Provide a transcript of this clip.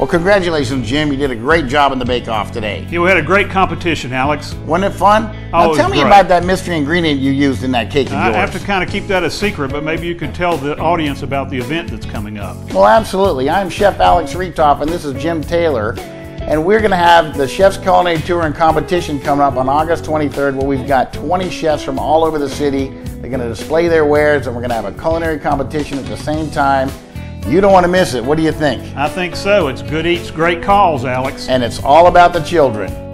Well, congratulations, Jim. You did a great job in the Bake Off today. Yeah, we had a great competition, Alex. Wasn't it fun? Oh, now tell me great. about that mystery ingredient you used in that cake of I yours. have to kind of keep that a secret, but maybe you could tell the audience about the event that's coming up. Well, absolutely. I'm Chef Alex Retoff, and this is Jim Taylor. And we're going to have the Chef's Culinary Tour and Competition coming up on August 23rd, where we've got 20 chefs from all over the city. They're going to display their wares, and we're going to have a culinary competition at the same time. You don't want to miss it. What do you think? I think so. It's good eats, great cause, Alex. And it's all about the children.